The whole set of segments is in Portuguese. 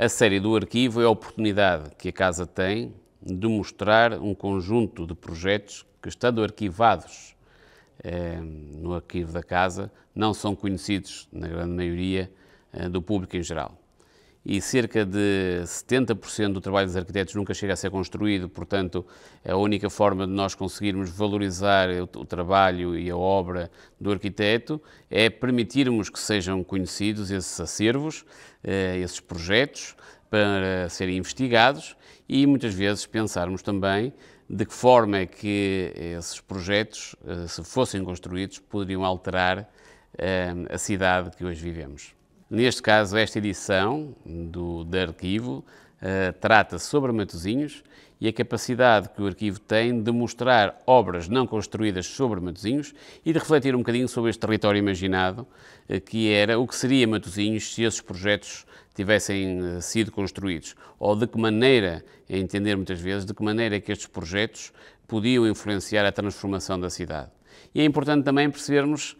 A série do arquivo é a oportunidade que a Casa tem de mostrar um conjunto de projetos que, estando arquivados eh, no arquivo da Casa, não são conhecidos, na grande maioria, eh, do público em geral e cerca de 70% do trabalho dos arquitetos nunca chega a ser construído, portanto, a única forma de nós conseguirmos valorizar o, trabalho e a obra do arquiteto é permitirmos que sejam conhecidos esses acervos, eh, esses projetos, para serem investigados e muitas vezes pensarmos também de que forma é que esses projetos, eh, se fossem construídos, poderiam alterar eh, a cidade que hoje vivemos. Neste caso, esta edição do, do arquivo uh, trata sobre Matosinhos e a capacidade que o arquivo tem de mostrar obras não construídas sobre Matosinhos e de refletir um bocadinho sobre este território imaginado, uh, que era o que seria Matosinhos se esses projetos tivessem uh, sido construídos, ou de que maneira, a entender muitas vezes, de que maneira é que estes projetos podiam influenciar a transformação da cidade. E é importante também percebermos,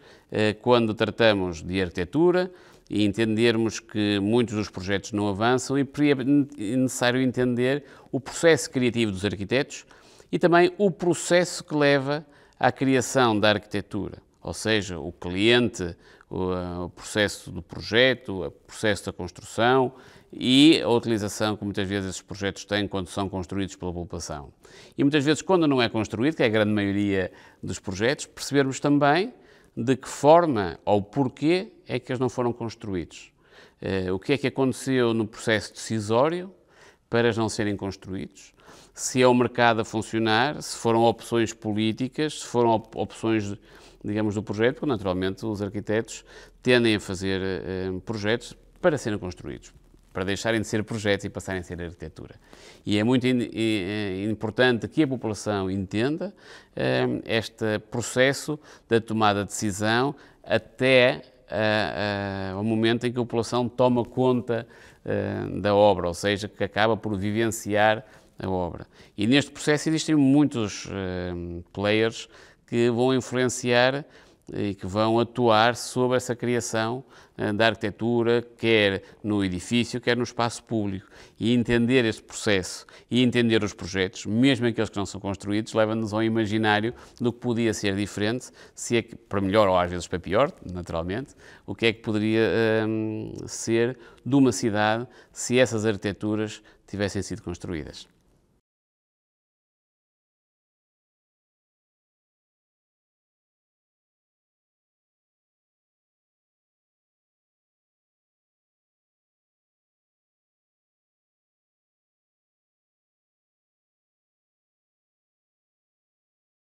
quando tratamos de arquitetura, e entendermos que muitos dos projetos não avançam e é necessário entender o processo criativo dos arquitetos e também o processo que leva à criação da arquitetura, ou seja, o cliente, o, processo do projeto, o processo da construção e a utilização que muitas vezes esses projetos têm quando são construídos pela população. E muitas vezes, quando não é construído, que é a grande maioria dos projetos, percebermos também de que forma ou porquê é que eles não foram construídos. Uh, o que é que aconteceu no processo decisório para eles não serem construídos? Se é o mercado a funcionar, se foram opções políticas, se foram op opções, digamos, do projeto, porque naturalmente os arquitetos tendem a fazer uh, projetos para serem construídos para deixarem de ser projetos e passarem a ser arquitetura. E é muito importante que a população entenda um, este processo da tomada de decisão até uh, uh, o momento em que a população toma conta da obra, ou seja, que acaba por vivenciar a obra. E neste processo existem muitos players que vão influenciar e que vão atuar sobre essa criação eh, da arquitetura, quer no edifício, quer no espaço público. E entender este processo e entender os projetos, mesmo aqueles que não são construídos, leva-nos ao imaginário do que podia ser diferente, se é que, para melhor ou às vezes para pior, naturalmente, o que é que poderia hum, ser de uma cidade se essas arquiteturas tivessem sido construídas.